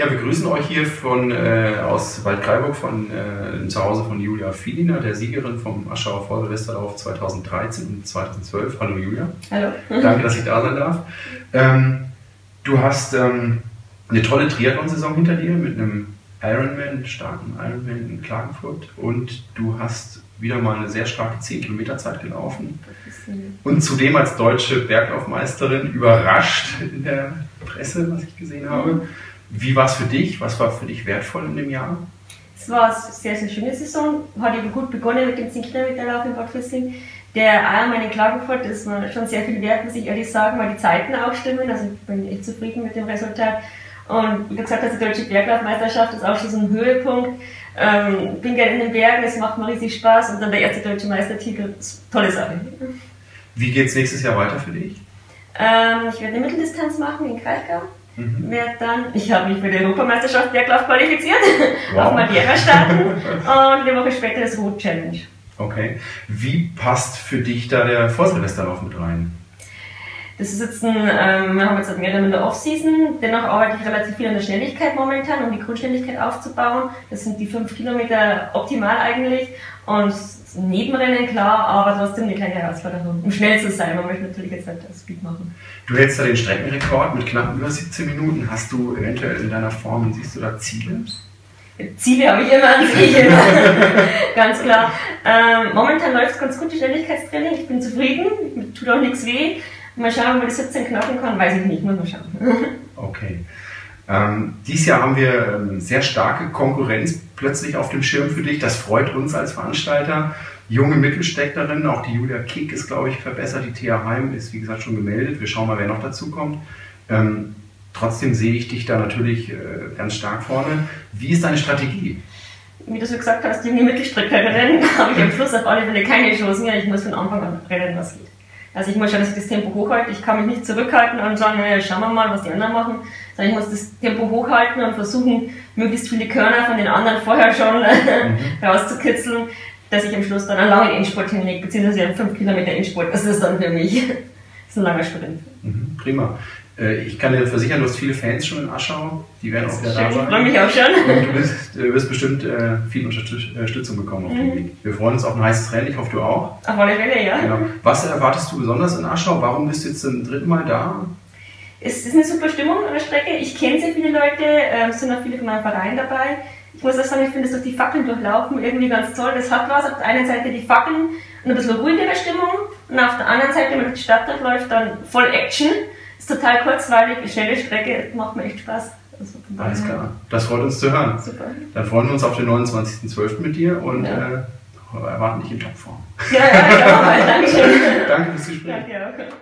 Ja, wir grüßen euch hier von, äh, aus Waldkraiburg von äh, zu Hause von Julia Fieliner, der Siegerin vom Aschauer Vorsilvesterlauf 2013 und 2012. Hallo Julia. Hallo. Danke, dass ich da sein darf. Ähm, du hast ähm, eine tolle Triathlon-Saison hinter dir mit einem Ironman, starken Ironman in Klagenfurt und du hast wieder mal eine sehr starke 10 Kilometer Zeit gelaufen und zudem als deutsche Berglaufmeisterin überrascht in der Presse, was ich gesehen habe. Wie war es für dich? Was war für dich wertvoll in dem Jahr? Es war eine sehr, sehr schöne Saison. Hat eben gut begonnen mit dem 10 Kilometer Lauf in Bad Füssing. Der Ironman in Klagenfurt ist mir schon sehr viel wert, muss ich ehrlich sagen, weil die Zeiten auch stimmen. Also ich bin echt zufrieden mit dem Resultat. Und wie gesagt, also die deutsche Berglaufmeisterschaft ist auch schon so ein Höhepunkt. Ähm, bin gerne in den Bergen, es macht mir riesig Spaß und dann der erste deutsche Meistertitel, tolle Sache. Wie geht es nächstes Jahr weiter für dich? Ähm, ich werde eine Mitteldistanz machen in Kraichgau. Mhm. dann, ich habe mich für die Europameisterschaft Berglauf qualifiziert, wow. auf Madeira starten und eine Woche später das Road Challenge. Okay. Wie passt für dich da der Vorsilvesterlauf mit rein? Das ist jetzt ein, ähm, wir haben jetzt mehr in der Off-Season, dennoch arbeite ich relativ viel an der Schnelligkeit momentan, um die Grundschnelligkeit aufzubauen. Das sind die fünf Kilometer optimal eigentlich und Nebenrennen klar, aber trotzdem eine kleine Herausforderung, um schnell zu sein. Man möchte natürlich jetzt nicht das Speed machen. Du hältst da den Streckenrekord mit knapp über 17 Minuten. Hast du eventuell in deiner Form, siehst du da Ziele? Ziele habe ich immer an sich, ganz klar. Ähm, momentan läuft es ganz gut, die Schnelligkeitstraining. Ich bin zufrieden, tut auch nichts weh. Mal schauen, ob man die 17 knacken kann, weiß ich nicht, muss man schauen. okay. Ähm, dieses Jahr haben wir ähm, sehr starke Konkurrenz plötzlich auf dem Schirm für dich. Das freut uns als Veranstalter. Junge Mittelstecklerinnen, auch die Julia Kick ist, glaube ich, verbessert. Die Thea Heim ist, wie gesagt, schon gemeldet. Wir schauen mal, wer noch dazu kommt. Ähm, trotzdem sehe ich dich da natürlich äh, ganz stark vorne. Wie ist deine Strategie? Wie du so gesagt hast, junge Mittelstreckerinnen, habe ich am Schluss auf alle Fälle keine Chance mehr. Ich muss von Anfang an rennen, was geht. Also ich muss schauen, dass ich das Tempo hochhalte. Ich kann mich nicht zurückhalten und sagen, naja, schauen wir mal, was die anderen machen. Sondern ich muss das Tempo hochhalten und versuchen, möglichst viele Körner von den anderen vorher schon mhm. rauszukitzeln, dass ich am Schluss dann einen langen Endspurt hinlege, beziehungsweise einen 5 Kilometer Endspurt. Das ist dann für mich. Das ist ein langer Sprint. Mhm, prima. Äh, ich kann dir versichern, du hast viele Fans schon in Aschau, die werden auch wieder da sein. Ich freue mich auch schon. Und du wirst, du wirst bestimmt äh, viel Unterstützung bekommen auf dem mhm. Weg. Wir freuen uns auf ein heißes Rennen, ich hoffe du auch. Auf alle Fälle, ja. Genau. Was erwartest du besonders in Aschau? Warum bist du jetzt zum dritten Mal da? Es ist eine super Stimmung an der Strecke. Ich kenne sehr viele Leute, äh, es sind auch viele von meinem Verein dabei. Ich muss auch sagen, ich finde das durch die Fackeln durchlaufen irgendwie ganz toll. Das hat was. Auf der einen Seite die Fackeln und ein bisschen ruhigere Stimmung und auf der anderen Seite, wenn man durch die Stadt durchläuft, dann voll Action total kurzweilig, schnelle Strecke, macht mir echt Spaß. Also Alles klar, das freut uns zu hören. Super. Dann freuen wir uns auf den 29.12. mit dir und ja. äh, erwarten dich in Topform. Ja, ja, ja, danke schön. danke fürs Gespräch. Danke auch.